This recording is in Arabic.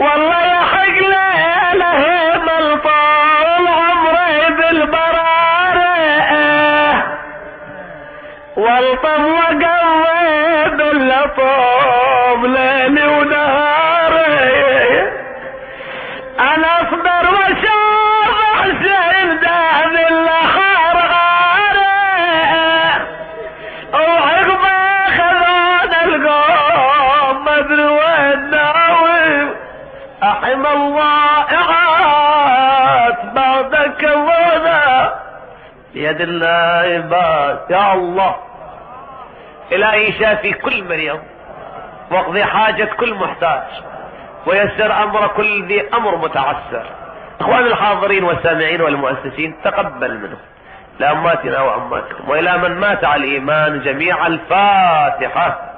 والله يا حقله لهم الطول عمري بالبرارة والطم وقوي باللطوم ليلي ونهاري أنا اصبر واشوف حسين دام الآخر غاري وعقب خذونا القوم ما ادري وين ناوي احم الضائعات بعدك وذا بيد النائبات يا الله. الهي شافي كل مريض واقضي حاجة كل محتاج ويسر أمر كل ذي أمر متعسر. إخواني الحاضرين والسامعين والمؤسسين تقبل منهم. لأماتنا وأماتكم وإلى من مات على الإيمان جميع الفاتحة.